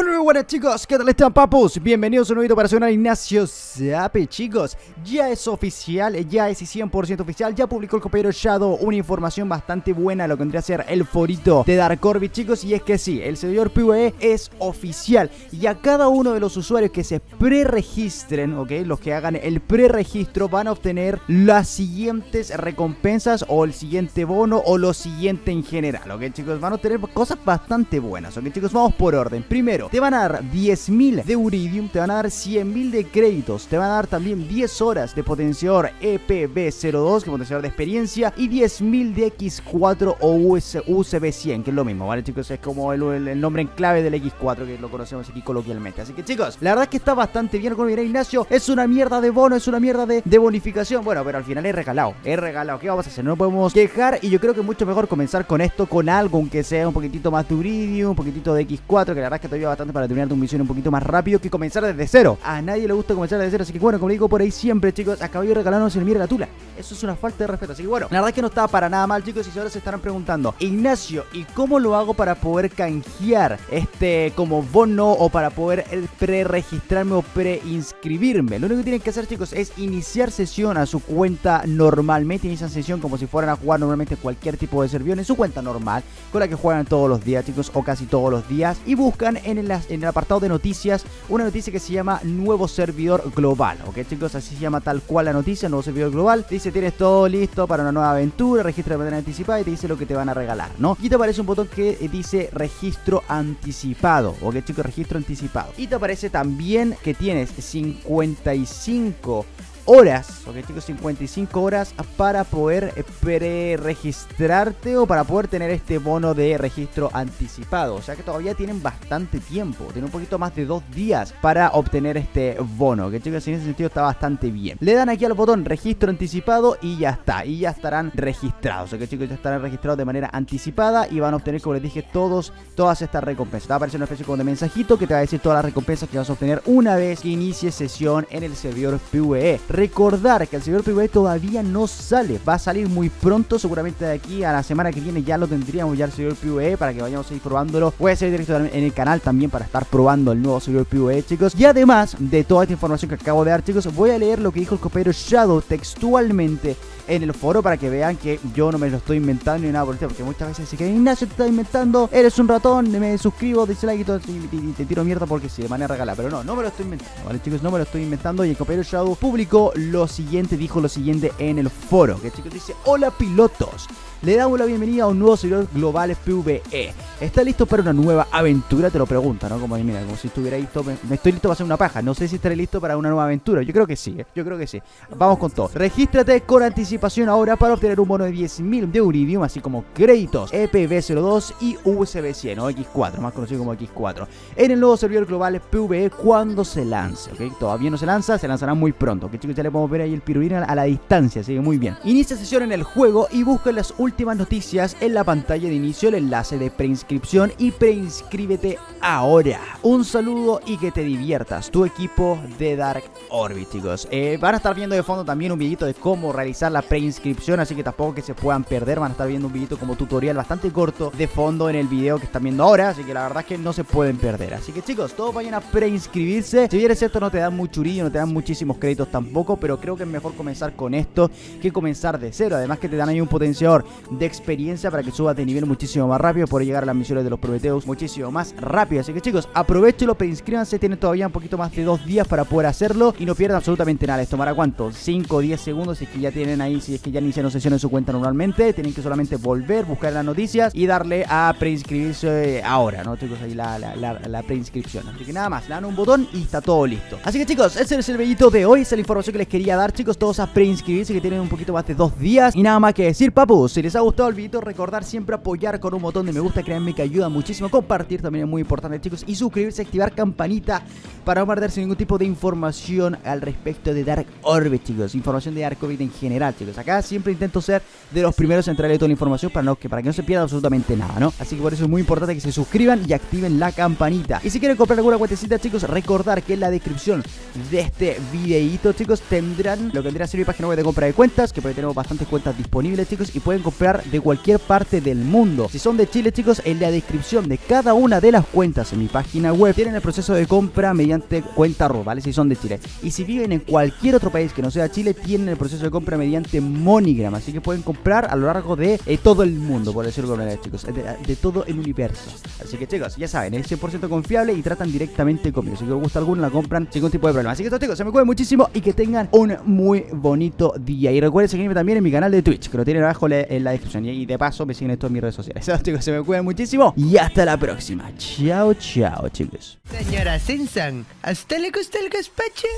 Bueno, muy buenas chicos, ¿qué tal están papus? Bienvenidos a un nuevo video para sonar Ignacio Zape Chicos, ya es oficial, ya es 100% oficial. Ya publicó el compañero Shadow una información bastante buena Lo que vendría a ser el forito de Dark Orbit chicos. Y es que sí, el servidor PvE es oficial. Y a cada uno de los usuarios que se preregistren, ok Los que hagan el preregistro van a obtener las siguientes recompensas O el siguiente bono o lo siguiente en general, ok chicos Van a obtener cosas bastante buenas, ok chicos Vamos por orden, primero te van a dar 10.000 de Uridium, te van a dar 100.000 de créditos, te van a dar también 10 horas de potenciador EPB02, que potenciador de experiencia, y 10.000 de X4 o UCB100, que es lo mismo, ¿vale chicos? Es como el, nombre en clave del X4, que lo conocemos aquí coloquialmente. Así que chicos, la verdad es que está bastante bien con dirá Ignacio, es una mierda de bono, es una mierda de, bonificación, bueno, pero al final es regalado, es regalado, ¿qué vamos a hacer? No podemos quejar y yo creo que mucho mejor comenzar con esto, con algo, aunque sea un poquitito más de Uridium, un poquitito de X4, que la verdad es que todavía para terminar tu misión un poquito más rápido que comenzar desde cero. A nadie le gusta comenzar desde cero, así que bueno, como digo por ahí siempre, chicos, acabo de regalarnos el mira la tula. Eso es una falta de respeto, así que bueno, la verdad es que no estaba para nada mal, chicos, y ahora se estarán preguntando, Ignacio, ¿y cómo lo hago para poder canjear este como bono o para poder pre-registrarme o pre-inscribirme? Lo único que tienen que hacer, chicos, es iniciar sesión a su cuenta normalmente, inician sesión como si fueran a jugar normalmente cualquier tipo de servidor en su cuenta normal, con la que juegan todos los días, chicos, o casi todos los días, y buscan en el en el apartado de noticias una noticia que se llama Nuevo Servidor Global. Ok, chicos, así se llama tal cual la noticia, Nuevo Servidor Global. Dice, tienes todo listo para una nueva aventura, registra de manera anticipada y te dice lo que te van a regalar, ¿no? Y te aparece un botón que dice registro anticipado. Ok, chicos, registro anticipado. Y te aparece también que tienes 55 horas, ok chicos, 55 horas para poder eh, pre-registrarte o para poder tener este bono de registro anticipado. O sea que todavía tienen bastante tiempo, tienen un poquito más de dos días para obtener este bono, que chicos, en ese sentido está bastante bien. Le dan aquí al botón registro anticipado y ya está, y ya estarán registrados, ok chicos, ya estarán registrados de manera anticipada y van a obtener, como les dije, todos, todas estas recompensas. Va a aparecer una especie como de mensajito que te va a decir todas las recompensas que vas a obtener una vez que inicie sesión en el servidor PvE. Recordar que el servidor PvE todavía no sale, va a salir muy pronto, seguramente de aquí a la semana que viene ya lo tendríamos ya el servidor PvE para que vayamos a ir probándolo. Voy a hacer directo en el canal también para estar probando el nuevo servidor PvE, chicos. Y además de toda esta información que acabo de dar, chicos, voy a leer lo que dijo el compañero Shadow textualmente en el foro para que vean que yo no me lo estoy inventando ni nada por el porque muchas veces dicen que Ignacio te está inventando, eres un ratón, me suscribo, dislike y, todo, y, te tiro mierda porque sí, de manera regalada, pero no, no me lo estoy inventando, ¿vale chicos? No me lo estoy inventando y el compañero Shadow publicó lo siguiente, dijo lo siguiente en el foro, que chicos dice, hola pilotos. Le damos la bienvenida a un nuevo servidor global PvE. ¿Está listo para una nueva aventura? Te lo pregunta, ¿no? Como, mira, como si estuviera listo. Me, estoy listo para hacer una paja. No sé si estaré listo para una nueva aventura. Yo creo que sí, ¿eh? yo creo que sí. Vamos con todo. Regístrate con anticipación ahora para obtener un bono de 10.000 de Uridium, así como créditos EPB02 y USB100 o X4, más conocido como X4. En el nuevo servidor global PvE cuando se lance, ¿ok? Todavía no se lanza, se lanzará muy pronto. Ya le podemos ver ahí el pirulín a la distancia, así que muy bien. Inicia sesión en el juego y busca las últimas noticias en la pantalla de inicio el enlace de preinscripción y preinscríbete ahora. Un saludo y que te diviertas, tu equipo de Dark Orbit, chicos. Eh, van a estar viendo de fondo también un videito de cómo realizar la preinscripción, así que tampoco que se puedan perder. Van a estar viendo un videito como tutorial bastante corto de fondo en el video que están viendo ahora, así que la verdad es que no se pueden perder. Así que chicos, todos vayan a preinscribirse. Si bien es cierto, no te dan mucho urillo, no te dan muchísimos créditos tampoco, pero creo que es mejor comenzar con esto que comenzar de cero. Además que te dan ahí un potenciador de experiencia para que subas de nivel muchísimo más rápido, por llegar a las misiones de los Prometeus muchísimo más rápido. Así que chicos, aprovechenlo, preinscríbanse, tienen todavía un poquito más de dos días para poder hacerlo y no pierdan absolutamente nada. Les tomará cuánto? 5 o 10 segundos si es que ya tienen ahí, si es que ya iniciaron sesión en su cuenta normalmente. Tienen que solamente volver, buscar las noticias y darle a preinscribirse ahora, ¿no? Chicos, ahí la, la, preinscripción. Así que nada más, le dan un botón y está todo listo. Así que chicos, ese es el bellito de hoy, esa es la información que les quería dar, chicos, todos a preinscribirse que tienen un poquito más de dos días. Y nada más que decir, papu, si les ha gustado el video, recordar siempre apoyar con un botón de me gusta, créanme que ayuda muchísimo. Compartir también es muy importante, chicos. Y suscribirse, activar campanita para no perderse ningún tipo de información al respecto de Dark Orbit, chicos. Información de Dark Orbit en general, chicos. Acá siempre intento ser de los primeros en traerle toda la información para, no, que, para que no se pierda absolutamente nada, ¿no? Así que por eso es muy importante que se suscriban y activen la campanita. Y si quieren comprar alguna cuentecita, chicos, recordar que en la descripción de este videito, chicos, tendrán lo que tendrá a ser mi página web de compra de cuentas, que por ahí tenemos bastantes cuentas disponibles, chicos, y pueden comprar de cualquier parte del mundo. Si son de Chile, chicos, en la descripción de cada una de las cuentas en mi página web tienen el proceso de compra mediante cuenta RO, ¿vale? Si son de Chile. Y si viven en cualquier otro país que no sea Chile, tienen el proceso de compra mediante MoneyGram. Así que pueden comprar a lo largo de eh, todo el mundo, por decirlo de manera, chicos. De, todo el universo. Así que, chicos, ya saben, es 100% confiable y tratan directamente conmigo. Si les gusta alguna, la compran sin ningún tipo de problema. Así que, chicos, se me cuiden muchísimo y que tengan un muy bonito día. Y recuerden seguirme también en mi canal de Twitch, que lo tienen abajo en la descripción. Y de paso, me siguen en todas mis redes sociales. Así chicos, se me cuiden muchísimo y hasta la próxima. Chao, chao, chicos. Señora Simpson, ¿hasta le gusta el gazpacho?